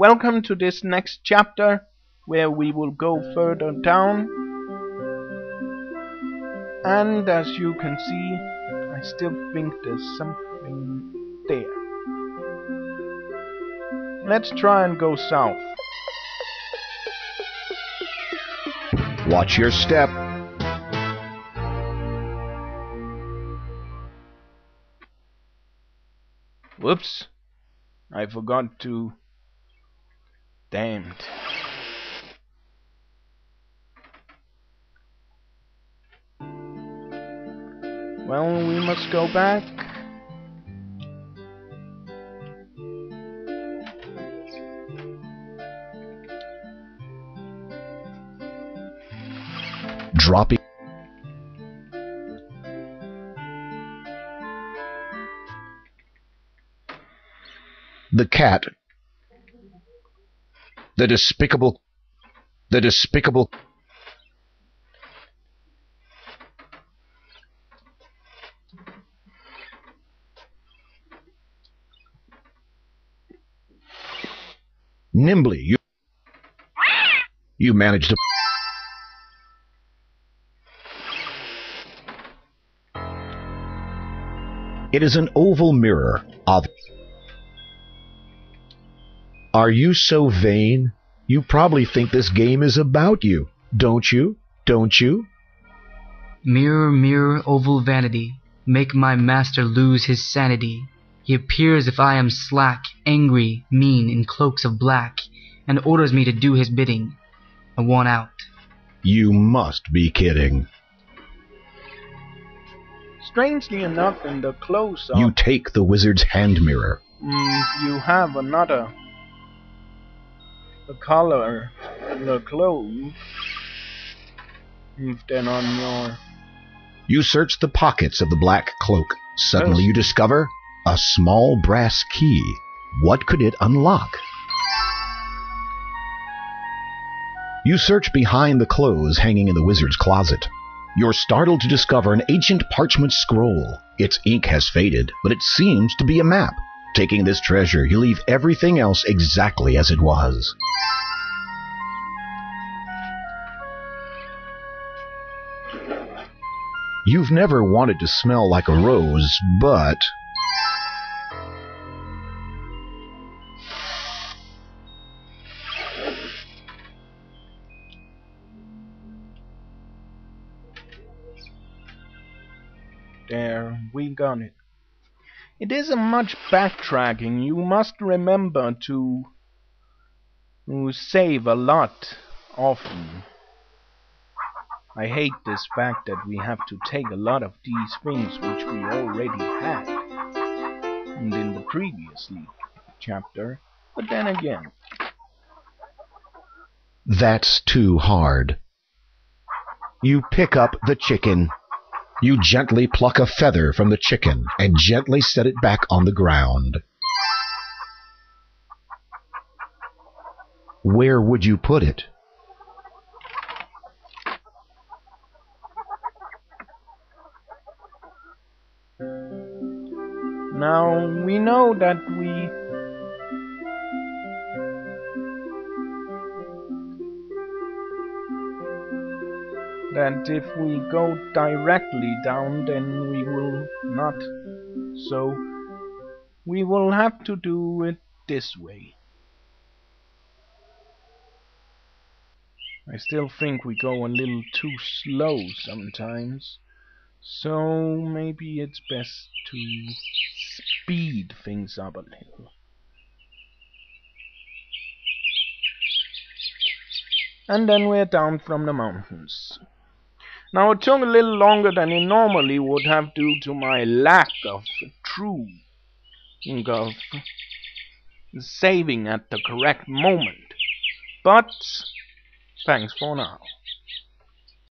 welcome to this next chapter where we will go further down. And as you can see, I still think there's something there. Let's try and go south. Watch your step. Whoops. I forgot to... Damned. Well, we must go back. Dropping. The cat. The despicable. The despicable. Nimbly, you. You managed to. It is an oval mirror of. Are you so vain? You probably think this game is about you, don't you? Don't you? Mirror, mirror, oval vanity, make my master lose his sanity. He appears if I am slack, angry, mean, in cloaks of black, and orders me to do his bidding. I want out. You must be kidding. Strangely enough, in the close-up, You take the wizard's hand mirror. mm, you have another a color the clothes on your You search the pockets of the black cloak. Suddenly Yes. you discover a small brass key. What could it unlock? You search behind the clothes hanging in the wizard's closet. You're startled to discover an ancient parchment scroll. Its ink has faded, but it seems to be a map. Taking this treasure, you leave everything else exactly as it was. You've never wanted to smell like a rose, but There, we got it. It isn't much backtracking. You must remember to, save a lot often. I hate this fact that we have to take a lot of these things which we already had and in the previously chapter. But then again, that's too hard. You pick up the chicken. You gently pluck a feather from the chicken and gently set it back on the ground. Where would you put it? now we know that we that if we go directly down then we will not. So we will have to do it this way. I still think we go a little too slow sometimes. So maybe it's best to speed things up a little. And then we're down from the mountains now it took a little longer than it normally would have due to my lack of true of saving at the correct moment. But thanks for now.